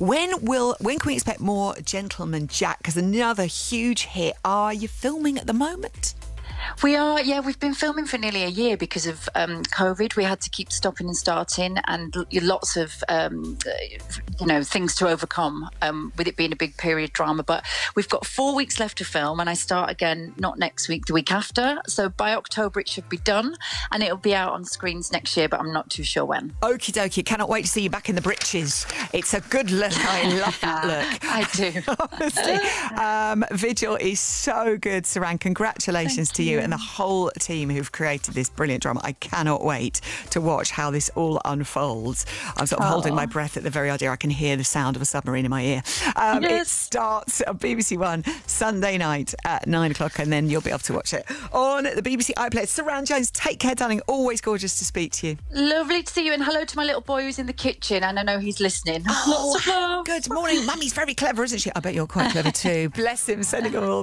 When will when can we expect more Gentleman Jack? Because another huge hit. Are you filming at the moment? We are, yeah, we've been filming for nearly a year because of um, COVID. We had to keep stopping and starting, and lots of, um, you know, things to overcome um, with it being a big period drama. But we've got four weeks left to film, and I start again not next week, the week after. So by October, it should be done, and it'll be out on screens next year, but I'm not too sure when. Okie dokie. Cannot wait to see you back in the britches. It's a good look. I love that look. I do. Honestly. Um, Vigil is so good, Suranne. Congratulations Thank to you. you. And the whole team who've created this brilliant drama. I cannot wait to watch how this all unfolds. I'm sort of holding my breath at the very idea. I can hear the sound of a submarine in my ear. Um, It starts on BBC One Sunday night at nine o'clock, and then you'll be able to watch it on the BBC iPlayer. Suranne Jones, take care, darling. Always gorgeous to speak to you. Lovely to see you, and hello to my little boy who's in the kitchen, and I know he's listening. Love. Good morning. Mummy's very clever, isn't she? I bet you're quite clever too. Bless him, sending him all the